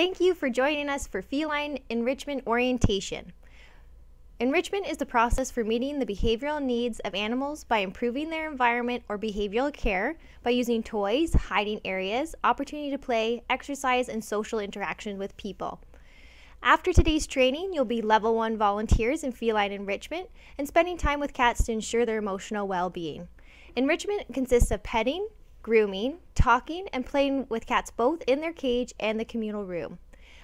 Thank you for joining us for Feline Enrichment Orientation. Enrichment is the process for meeting the behavioral needs of animals by improving their environment or behavioral care by using toys, hiding areas, opportunity to play, exercise, and social interaction with people. After today's training, you'll be level one volunteers in feline enrichment and spending time with cats to ensure their emotional well being. Enrichment consists of petting, grooming, talking, and playing with cats both in their cage and the communal room.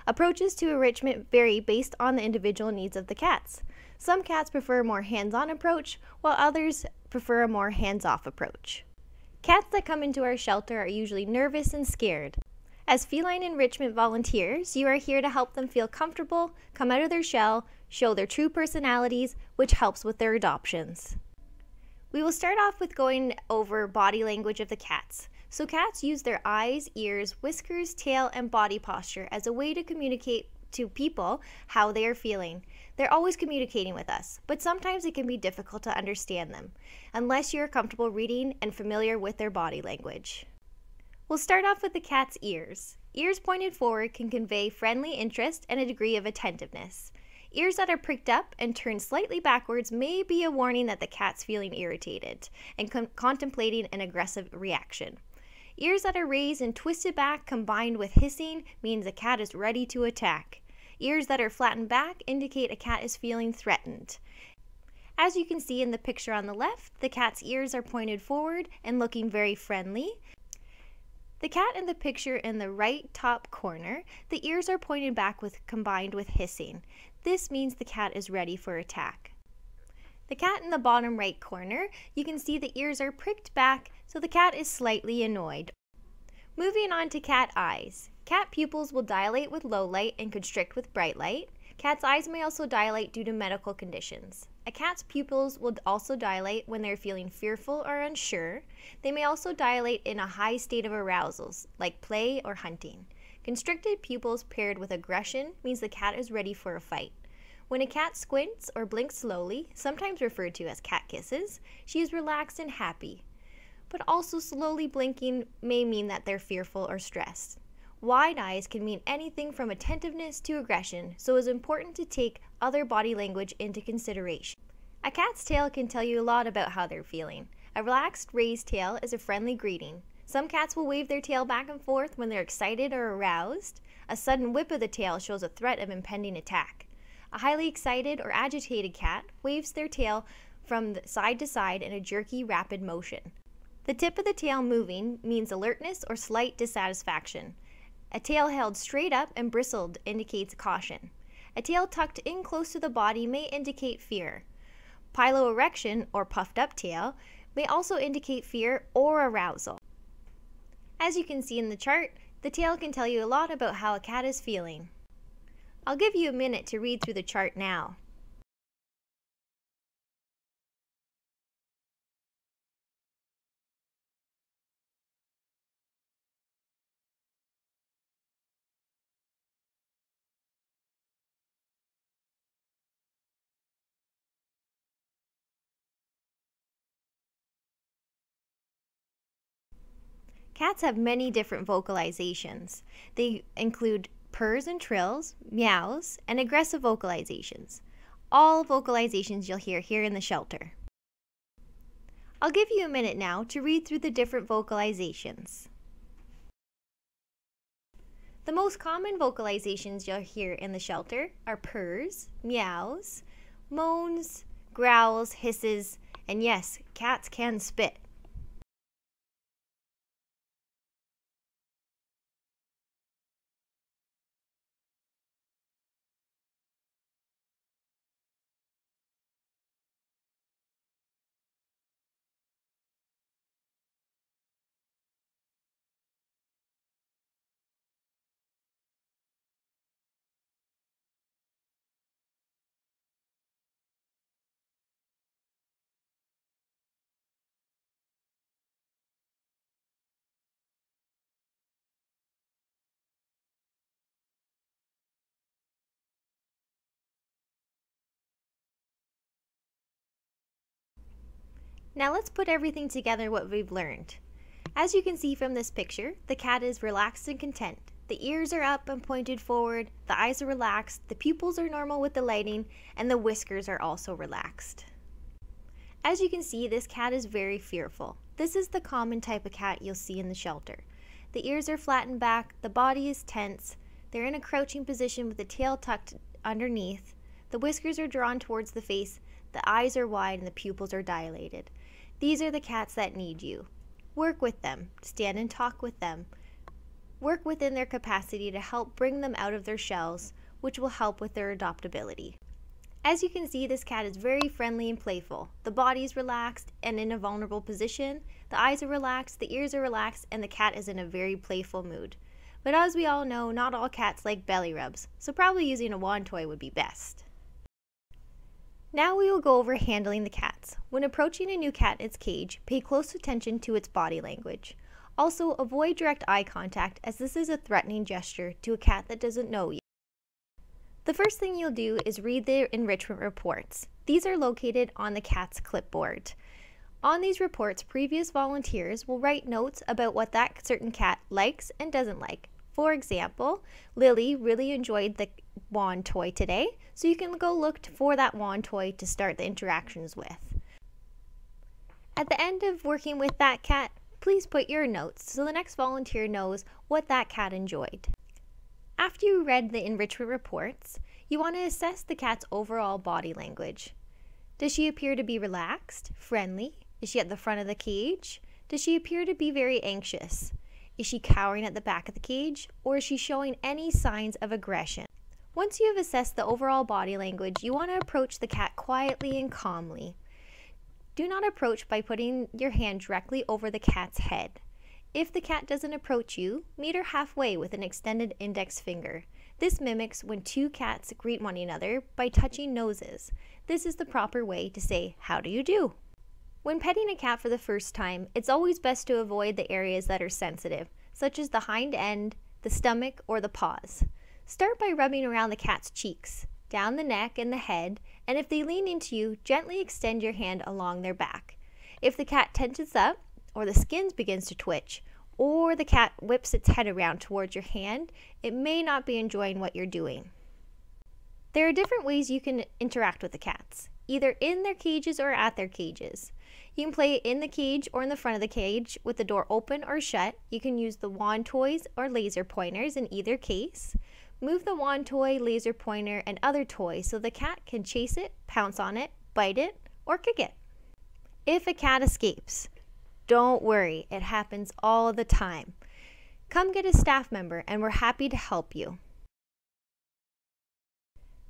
Approaches to enrichment vary based on the individual needs of the cats. Some cats prefer a more hands on approach, while others prefer a more hands off approach. Cats that come into our shelter are usually nervous and scared. As feline enrichment volunteers, you are here to help them feel comfortable, come out of their shell, show their true personalities, which helps with their adoptions. We will start off with going over body language of the cats. So, cats use their eyes, ears, whiskers, tail, and body posture as a way to communicate to people how they are feeling. They're always communicating with us, but sometimes it can be difficult to understand them unless you're comfortable reading and familiar with their body language. We'll start off with the cat's ears. Ears pointed forward can convey friendly interest and a degree of attentiveness. Ears that are pricked up and turned slightly backwards may be a warning that the cat's feeling irritated and con- contemplating an aggressive reaction. Ears that are raised and twisted back combined with hissing means the cat is ready to attack. Ears that are flattened back indicate a cat is feeling threatened. As you can see in the picture on the left, the cat's ears are pointed forward and looking very friendly, the cat in the picture in the right top corner, the ears are pointed back with combined with hissing. This means the cat is ready for attack. The cat in the bottom right corner, you can see the ears are pricked back, so the cat is slightly annoyed. Moving on to cat eyes. Cat pupils will dilate with low light and constrict with bright light. Cat's eyes may also dilate due to medical conditions. A cat's pupils will also dilate when they're feeling fearful or unsure. They may also dilate in a high state of arousals, like play or hunting. Constricted pupils paired with aggression means the cat is ready for a fight. When a cat squints or blinks slowly, sometimes referred to as cat kisses, she is relaxed and happy. But also slowly blinking may mean that they're fearful or stressed. Wide eyes can mean anything from attentiveness to aggression, so it's important to take other body language into consideration. A cat's tail can tell you a lot about how they're feeling. A relaxed, raised tail is a friendly greeting. Some cats will wave their tail back and forth when they're excited or aroused. A sudden whip of the tail shows a threat of impending attack. A highly excited or agitated cat waves their tail from side to side in a jerky, rapid motion. The tip of the tail moving means alertness or slight dissatisfaction. A tail held straight up and bristled indicates caution. A tail tucked in close to the body may indicate fear. Piloerection, or puffed up tail, may also indicate fear or arousal. As you can see in the chart, the tail can tell you a lot about how a cat is feeling. I'll give you a minute to read through the chart now. Cats have many different vocalizations. They include purrs and trills, meows, and aggressive vocalizations. All vocalizations you'll hear here in the shelter. I'll give you a minute now to read through the different vocalizations. The most common vocalizations you'll hear in the shelter are purrs, meows, moans, growls, hisses, and yes, cats can spit. Now let's put everything together what we've learned. As you can see from this picture, the cat is relaxed and content. The ears are up and pointed forward, the eyes are relaxed, the pupils are normal with the lighting, and the whiskers are also relaxed. As you can see, this cat is very fearful. This is the common type of cat you'll see in the shelter. The ears are flattened back, the body is tense, they're in a crouching position with the tail tucked underneath, the whiskers are drawn towards the face, the eyes are wide, and the pupils are dilated. These are the cats that need you. Work with them, stand and talk with them. Work within their capacity to help bring them out of their shells, which will help with their adoptability. As you can see, this cat is very friendly and playful. The body is relaxed and in a vulnerable position. The eyes are relaxed, the ears are relaxed, and the cat is in a very playful mood. But as we all know, not all cats like belly rubs, so probably using a wand toy would be best. Now we will go over handling the cats. When approaching a new cat in its cage, pay close attention to its body language. Also, avoid direct eye contact as this is a threatening gesture to a cat that doesn't know you. The first thing you'll do is read the enrichment reports. These are located on the cat's clipboard. On these reports, previous volunteers will write notes about what that certain cat likes and doesn't like. For example, Lily really enjoyed the wand toy today, so you can go look for that wand toy to start the interactions with. At the end of working with that cat, please put your notes so the next volunteer knows what that cat enjoyed. After you read the enrichment reports, you want to assess the cat's overall body language. Does she appear to be relaxed, friendly? Is she at the front of the cage? Does she appear to be very anxious? Is she cowering at the back of the cage? Or is she showing any signs of aggression? Once you have assessed the overall body language, you want to approach the cat quietly and calmly. Do not approach by putting your hand directly over the cat's head. If the cat doesn't approach you, meet her halfway with an extended index finger. This mimics when two cats greet one another by touching noses. This is the proper way to say, How do you do? When petting a cat for the first time, it's always best to avoid the areas that are sensitive, such as the hind end, the stomach, or the paws. Start by rubbing around the cat's cheeks, down the neck and the head, and if they lean into you, gently extend your hand along their back. If the cat tenses up, or the skin begins to twitch, or the cat whips its head around towards your hand, it may not be enjoying what you're doing. There are different ways you can interact with the cats, either in their cages or at their cages. You can play in the cage or in the front of the cage with the door open or shut. You can use the wand toys or laser pointers in either case. Move the wand toy, laser pointer, and other toys so the cat can chase it, pounce on it, bite it, or kick it. If a cat escapes, don't worry, it happens all the time. Come get a staff member and we're happy to help you.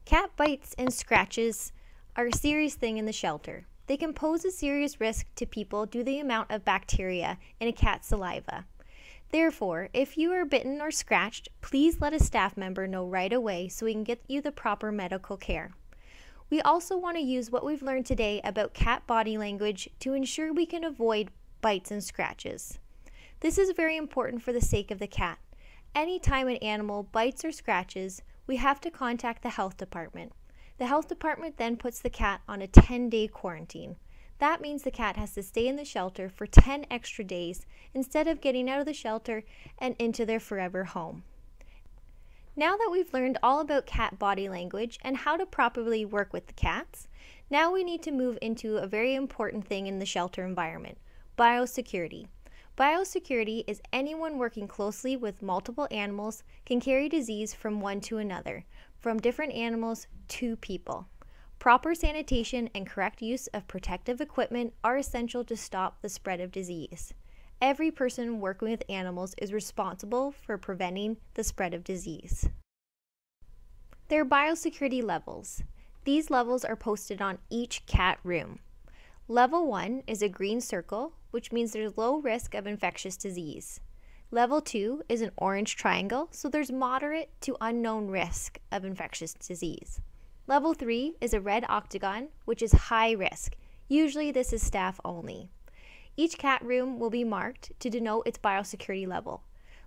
Cat bites and scratches are a serious thing in the shelter. They can pose a serious risk to people due to the amount of bacteria in a cat's saliva. Therefore, if you are bitten or scratched, please let a staff member know right away so we can get you the proper medical care. We also want to use what we've learned today about cat body language to ensure we can avoid bites and scratches. This is very important for the sake of the cat. Anytime an animal bites or scratches, we have to contact the health department. The health department then puts the cat on a 10 day quarantine. That means the cat has to stay in the shelter for 10 extra days instead of getting out of the shelter and into their forever home. Now that we've learned all about cat body language and how to properly work with the cats, now we need to move into a very important thing in the shelter environment biosecurity. Biosecurity is anyone working closely with multiple animals can carry disease from one to another, from different animals to people. Proper sanitation and correct use of protective equipment are essential to stop the spread of disease. Every person working with animals is responsible for preventing the spread of disease. There are biosecurity levels. These levels are posted on each cat room. Level 1 is a green circle, which means there's low risk of infectious disease. Level 2 is an orange triangle, so there's moderate to unknown risk of infectious disease. Level 3 is a red octagon, which is high risk. Usually this is staff only. Each cat room will be marked to denote its biosecurity level.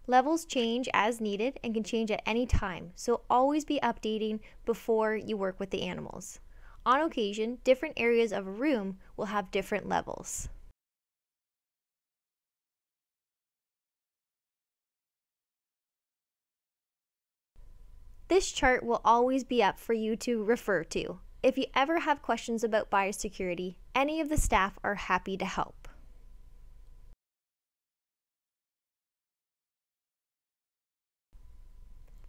Levels change as needed and can change at any time, so always be updating before you work with the animals. On occasion, different areas of a room will have different levels. This chart will always be up for you to refer to. If you ever have questions about biosecurity, any of the staff are happy to help.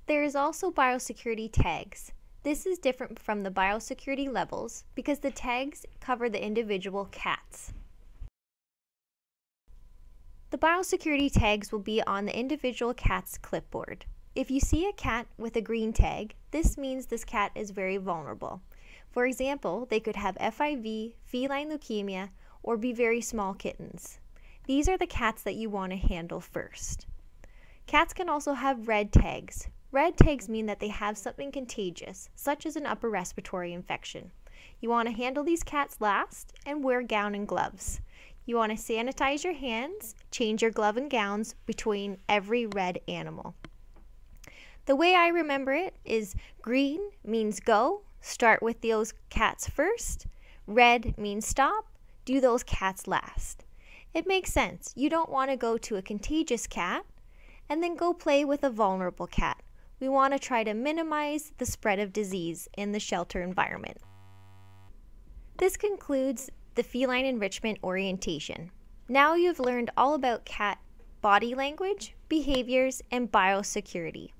There is also biosecurity tags. This is different from the biosecurity levels because the tags cover the individual cats. The biosecurity tags will be on the individual cat's clipboard. If you see a cat with a green tag, this means this cat is very vulnerable. For example, they could have FIV, feline leukemia, or be very small kittens. These are the cats that you want to handle first. Cats can also have red tags. Red tags mean that they have something contagious, such as an upper respiratory infection. You want to handle these cats last and wear gown and gloves. You want to sanitize your hands, change your glove and gowns between every red animal. The way I remember it is green means go, start with those cats first. Red means stop, do those cats last. It makes sense. You don't want to go to a contagious cat and then go play with a vulnerable cat. We want to try to minimize the spread of disease in the shelter environment. This concludes the feline enrichment orientation. Now you've learned all about cat body language, behaviors, and biosecurity.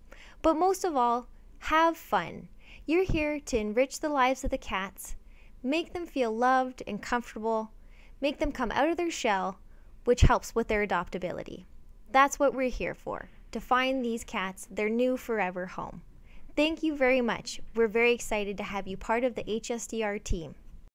But most of all, have fun. You're here to enrich the lives of the cats, make them feel loved and comfortable, make them come out of their shell, which helps with their adoptability. That's what we're here for, to find these cats their new forever home. Thank you very much. We're very excited to have you part of the HSDR team.